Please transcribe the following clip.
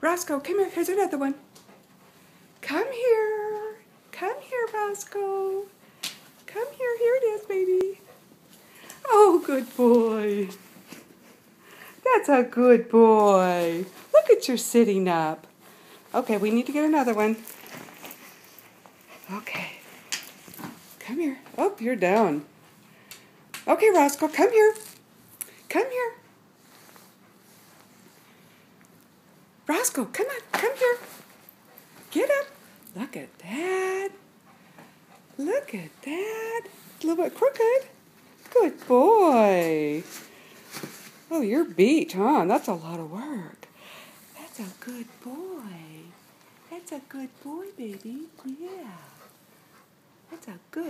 Roscoe, come here. Here's another one. Come here. Come here, Roscoe. Come here. Here it is, baby. Oh, good boy. That's a good boy. Look at you sitting up. Okay, we need to get another one. Okay. Come here. Oh, you're down. Okay, Roscoe, come here. Come here. Roscoe, come on, come here. Get up. Look at that. Look at that. A little bit crooked. Good boy. Oh, you're beat, huh? That's a lot of work. That's a good boy. That's a good boy, baby. Yeah. That's a good